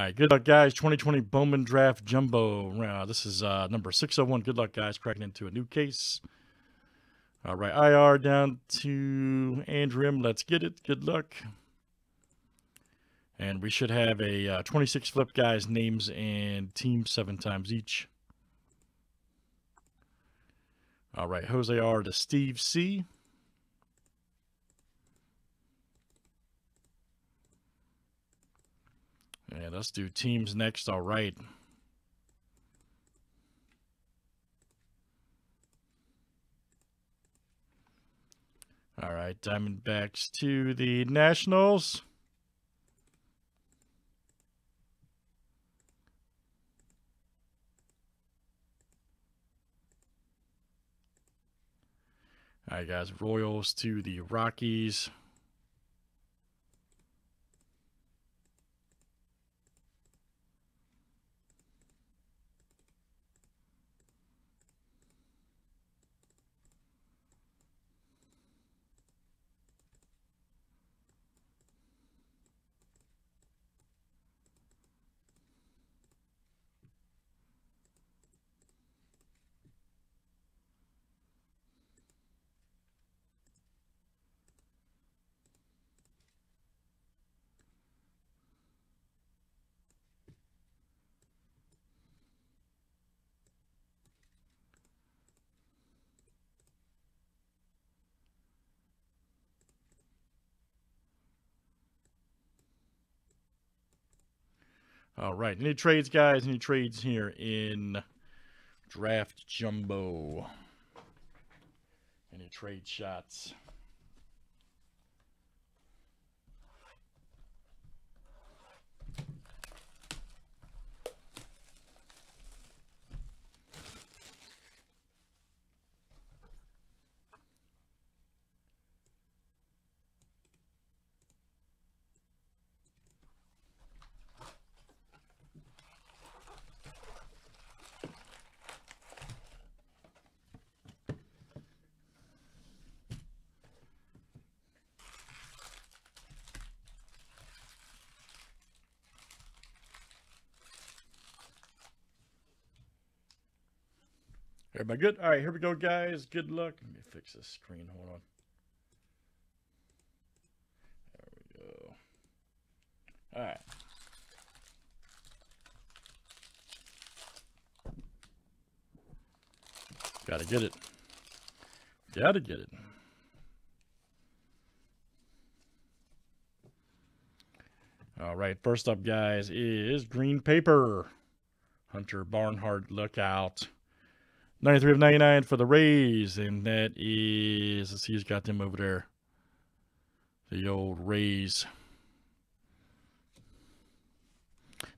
Right, good luck, guys. 2020 Bowman Draft Jumbo. Uh, this is uh, number 601. Good luck, guys. Cracking into a new case. All right, IR down to Andrew. Let's get it. Good luck. And we should have a uh, 26 flip guys, names and teams seven times each. All right, Jose R to Steve C. Yeah, let's do teams next. All right. All right, Diamondbacks to the Nationals. All right, guys, Royals to the Rockies. All right. Any trades, guys? Any trades here in Draft Jumbo? Any trade shots? Everybody good? All right, here we go, guys. Good luck. Let me fix this screen. Hold on. There we go. All right. Gotta get it. Gotta get it. All right, first up, guys, is green paper. Hunter Barnhart, look out. 93 of 99 for the Rays, and that is, let's see who's got them over there. The old Rays.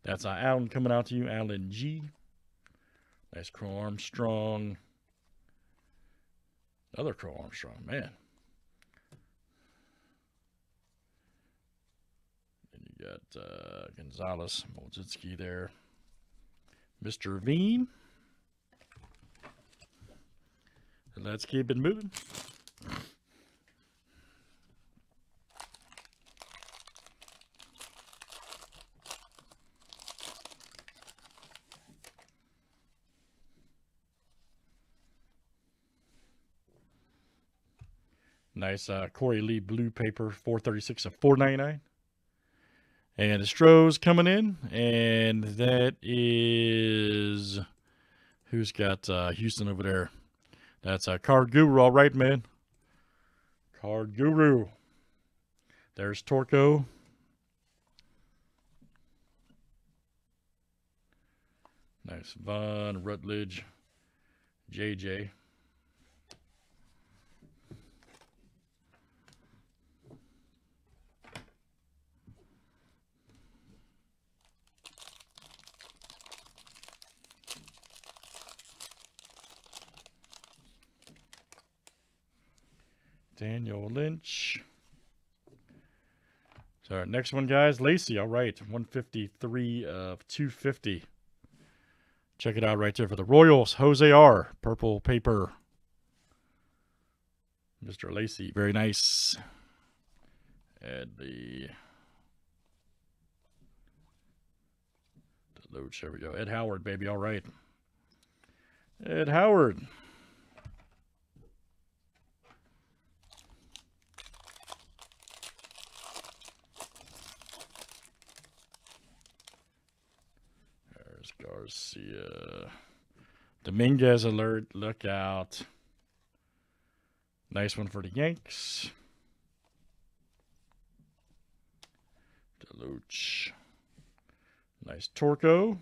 That's uh, Alan coming out to you, Alan G. That's Crow Armstrong. Another Crow Armstrong, man. Then you got uh, Gonzalez, Mlodzinski there. Mr. Veen. Let's keep it moving. Nice uh, Korey Lee blue paper, 436 of 499. And the Stros coming in, and that is who's got uh, Houston over there. That's a card guru, all right, man. Card guru. There's Torco. Nice. Vaughn, Rutledge, JJ. Daniel Lynch. So next one, guys, Lacy. All right, 153 of 250. Check it out right there for the Royals. Jose R. Purple paper. Mr. Lacy. Very nice. Add the Deloach. There we go. Ed Howard, baby. All right. Ed Howard. There's Garcia. Dominguez alert. Look out. Nice one for the Yanks. Deloach. Nice Torco.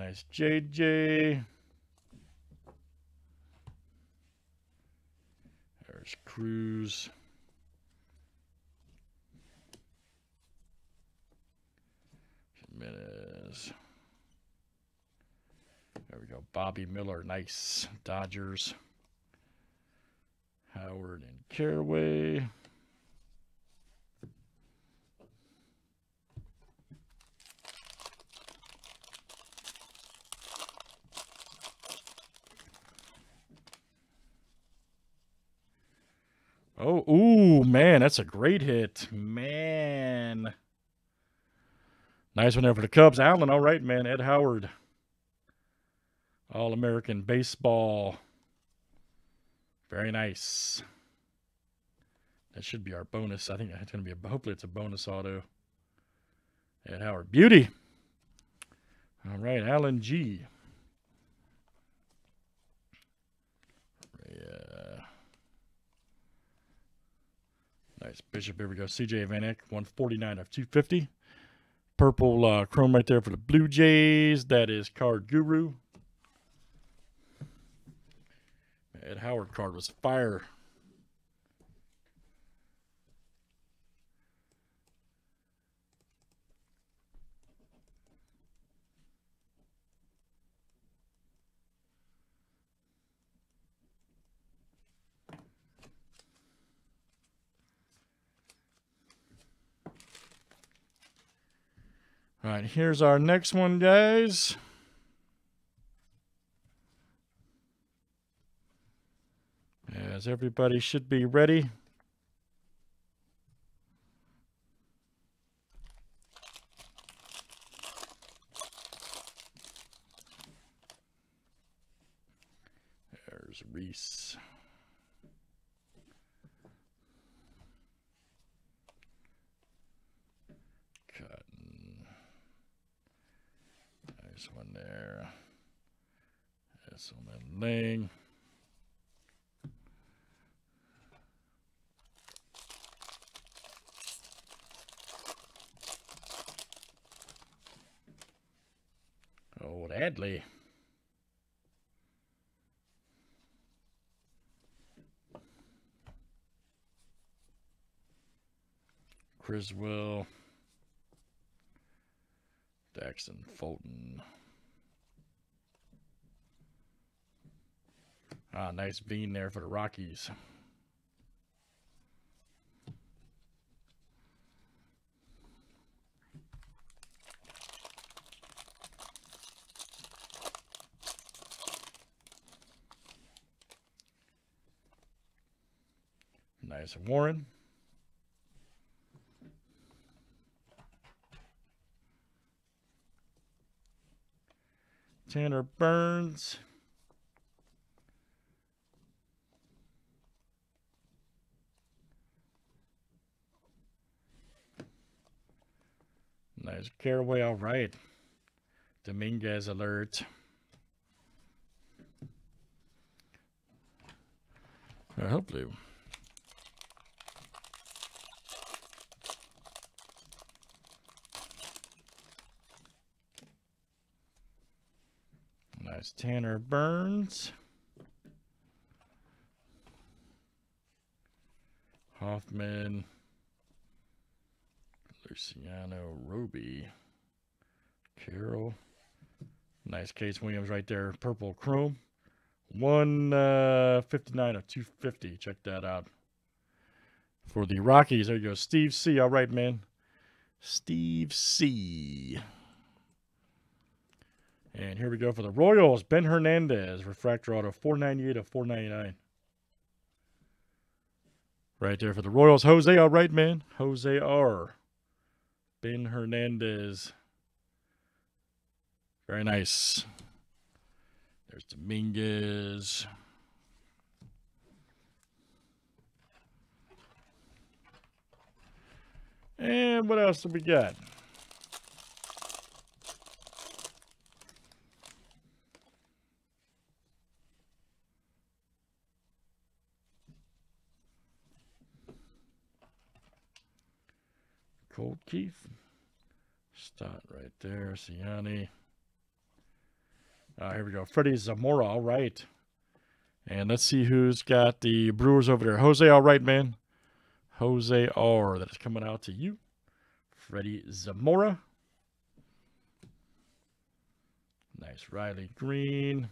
Nice JJ. There's Cruz. Jimenez. There we go. Bobby Miller. Nice. Dodgers. Howard and Carraway. Oh, ooh, man, that's a great hit. Man. Nice one there for the Cubs. Allen, all right, man. Ed Howard. All American Baseball. Very nice. That should be our bonus. I think it's going to be a, hopefully it's a bonus auto. Ed Howard. Beauty. All right, Alan G. Nice. Bishop, here we go. CJ Van Eyk, 149 of 250. Purple uh, chrome right there for the Blue Jays. That is Card Guru. Ed Howard card was fire. All right, here's our next one, guys. As everybody should be ready. Nice one there. This one then Ling. Old oh, Adley. Criswell. Daxton Fulton. Ah, nice bean there for the Rockies. Nice Warren. Tanner Burns. Nice Carraway, all right. Dominguez alert. Uh, hopefully. Tanner Burns. Hoffman. Luciano Roby. Carroll. Nice Case Williams right there. Purple Chrome. 159 uh, of 250. Check that out. For the Rockies, there you go. Steve C. All right, man. Steve C. And here we go for the Royals. Ben Hernandez, refractor auto 498 of 499. Right there for the Royals. Jose all right, man. Jose R. Ben Hernandez. Very nice. There's Dominguez. And what else do we got? Colt Keith. Stott right there. Siani. Uh, here we go. Freddie Zamora. All right. And let's see who's got the Brewers over there. Jose, all right, man. Jose R. That is coming out to you. Freddie Zamora. Nice Riley Greene.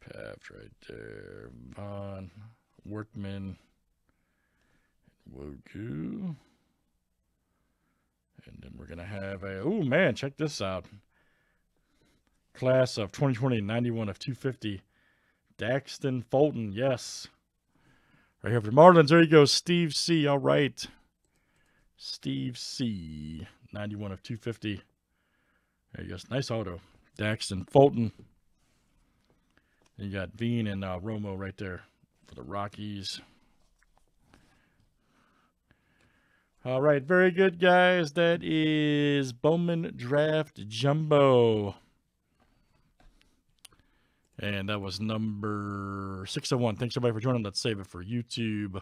Pabst right there. Vaughn, Workman, Wogu. And then we're going to have a, oh man, check this out. Class of 2020, 91 of 250. Daxton Fulton, yes. Right here for the Marlins. There you go, Steve C. All right. Steve C. 91 of 250. There you go. Nice auto. Daxton Fulton. You got Veen and uh, Romo right there for the Rockies. All right, very good, guys. That is Bowman Draft Jumbo. And that was number 601. Thanks, everybody, for joining. Let's save it for YouTube.